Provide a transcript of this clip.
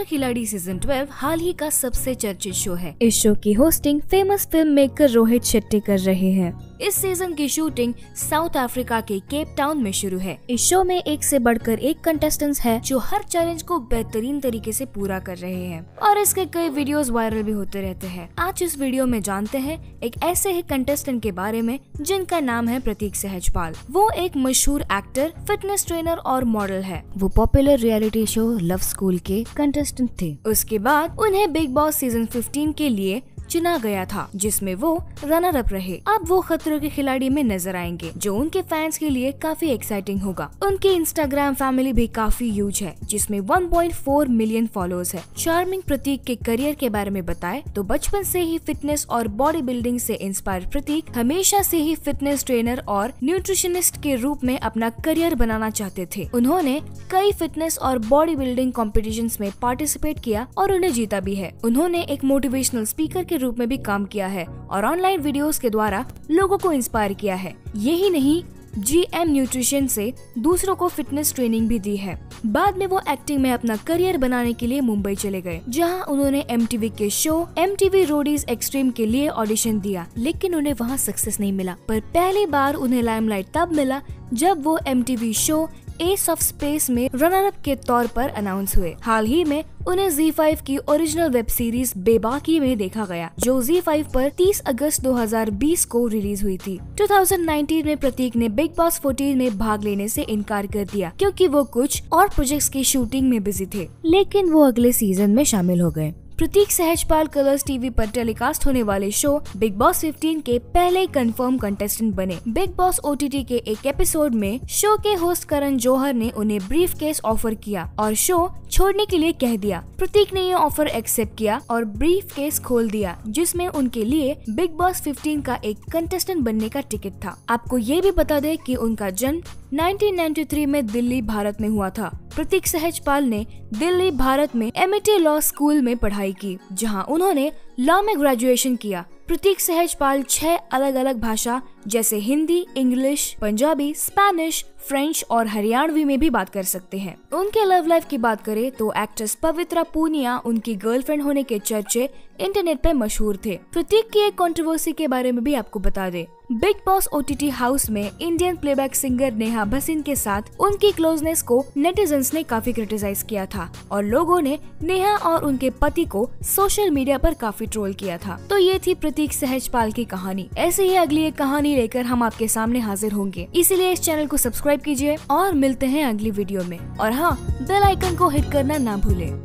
खिलाड़ी सीज़न 12 हाल ही का सबसे चर्चित शो है। इस शो की hosting famous film maker Rohit Shetty कर रहे हैं। इस सीज़न की शूटिंग साउथ अफ्रीका के केप टाउन में शुरू है। इस शो में एक से बढ़कर एक कंटेस्टेंट है जो हर चैलेंज को बेहतरीन तरीके से पूरा कर रहे हैं। और इसके कई वीडियोस वायरल भी होते रहते हैं। आज इस वीडियो में जानते हैं एक ऐसे ही कंटेस्टेंट के बारे में जिनका नाम है प्रतीक सहजपाल। वो एक मशहूर एक्टर फिटनेस ट्रेनर और मॉडल है। वो popular reality show love school के कंटेस्टेंट थे। उसके बाद उन्हें बिग बॉस सीज़न 15 के लिए चुना गया था, जिसमें वो रनर अप रहे। अब वो खतरों के खिलाड़ी में नज़र आएँगे, जो उनके फैंस के लिए काफ़ी एक्साइटिंग होगा। उनके इंस्टाग्राम फैमिली भी काफ़ी यूज़ है, जिसमें 1.4 मिलियन फॉलोअर्स है। चार्मिंग प्रतीक के करियर के बारे में बताए तो बचपन से ही फिटनेस और बॉडी बिल्डिंग से इंस्पायर प्रतीक हमेशा से ही फिटनेस ट्रेनर और न्यूट्रिशनिस्ट के रूप में अपना करियर बनाना चाहते थे। उन्होंने कई फिटनेस और बॉडी बिल्डिंग कॉम्पिटिशन में पार्टिसिपेट किया और उन्हें जीता भी है। उन्होंने एक मोटिवेशनल स्पीकर के रूप में भी काम किया है और ऑनलाइन वीडियोस के द्वारा लोगों को इंस्पायर किया है। यही नहीं जी एम न्यूट्रिशन से दूसरों को फिटनेस ट्रेनिंग भी दी है। बाद में वो एक्टिंग में अपना करियर बनाने के लिए मुंबई चले गए, जहाँ उन्होंने एमटीवी के show MTV Roadies extreme के लिए ऑडिशन दिया। लेकिन उन्हें वहाँ सक्सेस नहीं मिला। पर पहली बार उन्हें लाइमलाइट तब मिला, जब वो MTV show Ace of Space में रनर अप के तौर पर अनाउंस हुए। हाल ही में उन्हें Z5 की ओरिजिनल वेब सीरीज़ बेबाकी में देखा गया, जो Z5 पर 30 अगस्त 2020 को रिलीज़ हुई थी। 2019 में प्रतीक ने बिग बॉस 14 में भाग लेने से इनकार कर दिया, क्योंकि वो कुछ और प्रोजेक्ट्स की शूटिंग में बिज़ी थे, लेकिन वो अगले सीज़न में शामिल हो गए। प्रतीक सहजपाल कलर्स टीवी पर टेलीकास्ट होने वाले शो बिग बॉस 15 के पहले कंफर्म कंटेस्टेंट बने। बिग बॉस ओटीटी के एक एपिसोड में शो के होस्ट करण जौहर ने उन्हें ब्रीफ केस ऑफ़र किया और शो छोड़ने के लिए कह दिया। प्रतीक ने ये ऑफ़र एक्सेप्ट किया और ब्रीफ केस खोल दिया, जिसमें उनके लिए बिग बॉस 15 का एक कंटेस्टेंट बनने का टिकट था। आपको ये भी बता दे कि उनका जन्म 1993 में दिल्ली, भारत में हुआ था। प्रतीक सहजपाल ने दिल्ली, भारत में एम लॉ स्कूल में पढ़ाई की, जहाँ उन्होंने लॉ में ग्रेजुएशन किया। प्रतीक सहजपाल छह अलग अलग भाषा, जैसे Hindi, English, Punjabi, Spanish, French और हरियाणवी में भी बात कर सकते हैं। उनके लव लाइफ की बात करें तो एक्ट्रेस पवित्रा पूनिया, उनकी गर्लफ्रेंड होने के चर्चे इंटरनेट पर मशहूर थे। प्रतीक की एक कंट्रोवर्सी के बारे में भी आपको बता दे। बिग बॉस ओटीटी हाउस में Indian playback singer Neha Bhasin के साथ उनकी क्लोजनेस को नेटिजन्स ने काफ़ी क्रिटिसाइज किया था और लोगों ने नेहा और उनके पति को सोशल मीडिया पर काफ़ी ट्रोल किया था। तो ये थी प्रतीक सहजपाल की कहानी। ऐसे ही अगली एक कहानी लेकर हम आपके सामने हाजिर होंगे। इसीलिए इस चैनल को सब्सक्राइब कीजिए और मिलते हैं अगली वीडियो में। और हाँ बेल आइकन को हिट करना ना भूले।